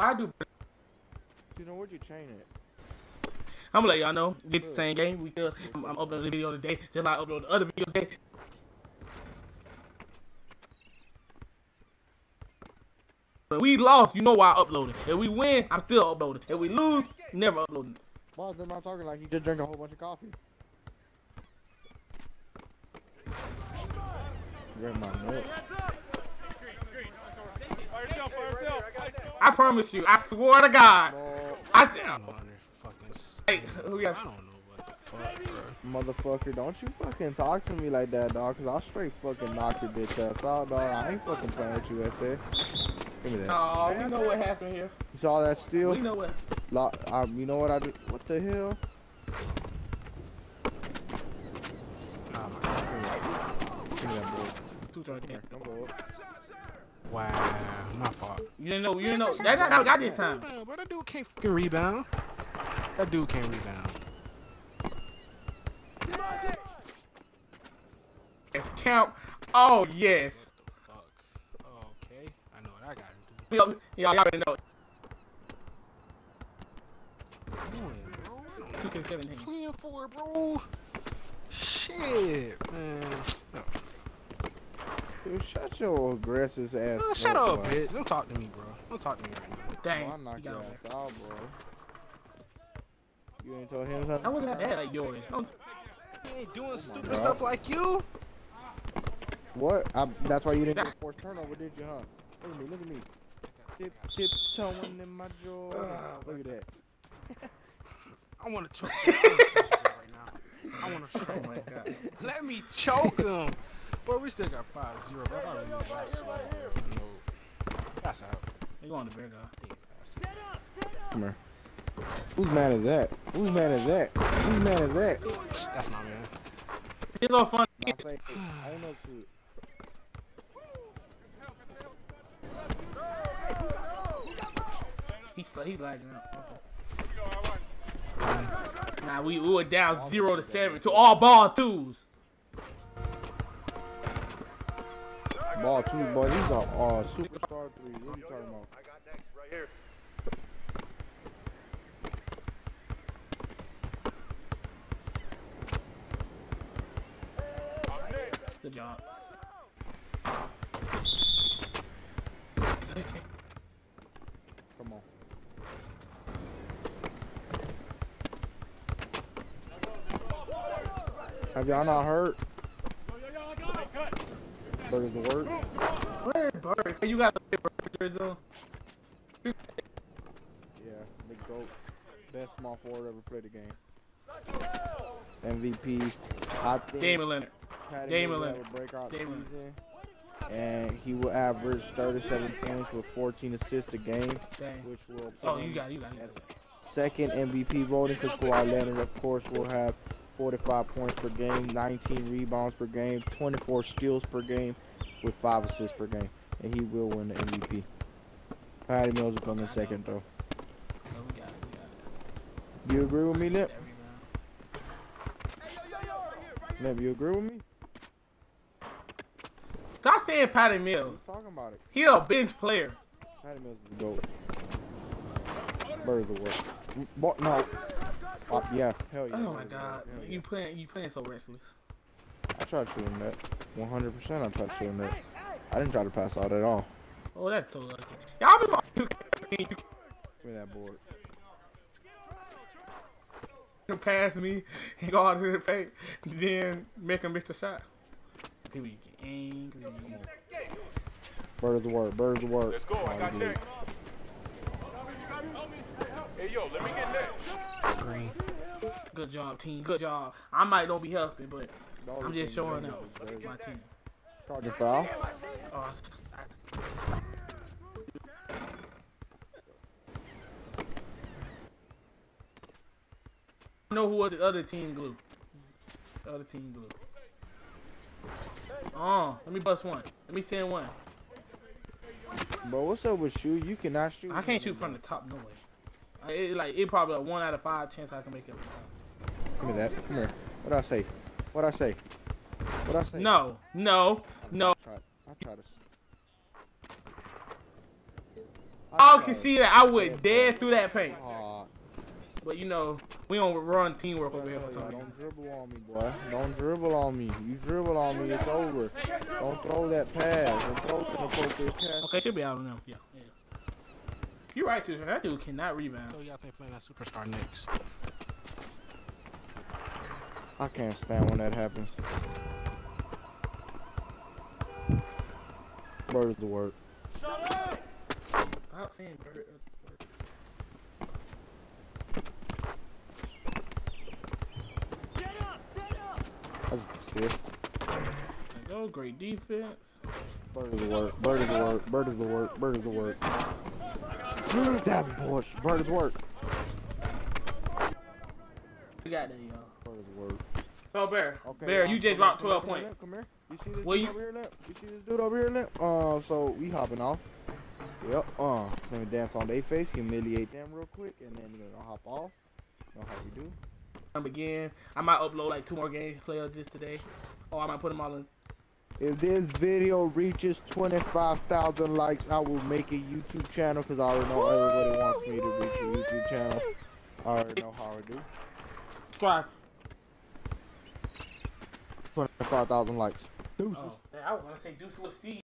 Why I do? You know where'd you chain it? I'm gonna let y'all know. Get the same game. We still. I'm, um, I'm uploading the video today, just like I uploaded the other video today. But we lost, you know why I uploaded. If we win, I'm still uploading. If we lose, never uploading. Boss, them not talking like you just drank a whole bunch of coffee. Grab my milk. I promise you. I swear to God. No, I. I'm on fucking. Hey, who I got? don't know the fuck, motherfucker, don't you fucking talk to me like that, dog, cause I'll straight fucking knock your bitch ass out, dog. I ain't fucking playing with you, SA. Give me that. Oh, we know what happened here. You saw that steal? We know what. Lo- um, you know what I do? What the hell? Oh my god. Give me that boy. Two right there. Don't go up. Wow, my fault. You didn't know. You didn't know. That guy got this time. Man, but that dude can't fucking rebound. That dude can't rebound. Yes, count. Oh yes. Fuck. Okay, I know what I gotta do. Y'all, y'all y'all know. Doing, bro. Two K seventeen. Playing for it, bro. Shit, man. No. Dude, shut your aggressive ass Oh, shut up, boy. bitch. Don't talk to me, bro. Don't talk to me right now. Dang. I'll knock he your ass over. out, bro. You ain't told him something? I wasn't that bad like yours. Don't- He ain't doing oh stupid God. stuff like you. What? I, that's why you didn't get forced turnover, did you, huh? Look at me, look at me. Tip, tip, toeing in my jaw. Oh, look at that. I want to choke him. right now. I want to choke Oh him. my god. Let me choke him. Boy, we still got 5 0. Bro. I don't even I swear. No. That's out. You going to bear guy? Yeah, that's out. Come here. Who's mad is that? Who's mad is that? Who's mad is that? That's my man. It's all fun. Nah, say, own up to it. He's he's lagging out. Okay. Nah, we, we were down zero to seven to all ball twos. Ball two, boy. These are uh, superstar threes. What are you talking about? I got next right here. Good job. Come on. Have y'all not heard? Burgers the word. Where bird? You got the bird though. Yeah, big goat. Best small forward ever played the game. MVP. I think Damian Leonard. Patty Damian Mills will have Leonard. a breakout Damian. season. And he will average 37 points with 14 assists a game, Dang. which will Oh, you got it, you got it. second MVP voting for Kawhi Leonard, of course, will have 45 points per game, 19 rebounds per game, 24 steals per game, with five assists per game, and he will win the MVP. Patty Mills will come in second, though. We got it, we got it. You agree with me, Nip? Nip, you agree with me? Stop saying Patty Mills. Let's talk about it. He a bench player. Patty Mills is the GOAT. Bird of the world. M- No. Yeah, hell yeah. Oh my Bird of the god. world, hell You yeah. playing you playing so reckless. I tried shooting that. 100% I tried shooting that. I didn't try to pass out at all. Oh, that's so lucky. Y'all be my you Give me that board. can pass me and go out to the paint, then make him miss the shot. People get angry. Bird of the word. Bird of the word. Let's go. I Oh, got dude. next. Hey, yo, let me get next. Green. Good job, team. Good job. I might don't be helping, but I'm just showing out baby. my team. Charging foul. Oh, I, I know who was the other team glue. The other team glue. Oh, let me bust one. Let me send one. Bro, what's up with you? You cannot shoot. I can't shoot from the top, no way. It, like it probably a one out of five chance I can make it. Give me that. Come here. What I say? What I say? What I say? No, no, no. I tried to. I can see that I would dead through that paint. Aw, But you know, we don't run teamwork over here for Hey, some don't dribble on me, boy. Don't dribble on me. You dribble on me, it's over. Don't throw that pass. Don't throw to the appropriate pass. Okay, should be out on them. Yeah, yeah. You're right, too. That dude cannot rebound. So y'all think playing that superstar next? I can't stand when that happens. Bird is the word. Shut up! Stop saying bird. That's just it. There go, great defense. Bird is the word. Bird is the word. Bird is the word. Bird is the word. That's bullshit. Bird is the word. We got that, y'all. Bird is word. Oh, Bear. Okay. Bear, you just come dropped 12 come here, points. Come here. You see this Well, dude you- over here, Limp? You see this dude over here? Uh, so we hopping off. Yep. Uh, let me dance on their face, humiliate them real quick, and then we're gonna hop off. Know how we do? Again. I might upload like two more games play of this today. Or I might put them all in. If this video reaches 25,000 likes, I will make a YouTube channel because I already know everybody wants me to reach a YouTube channel. I already know how I do. Subscribe. 25,000 likes. Deuces. Oh, I was gonna say Deuce with Steve.